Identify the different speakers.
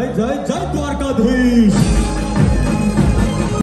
Speaker 1: जय जय जय द्वारकाधीश।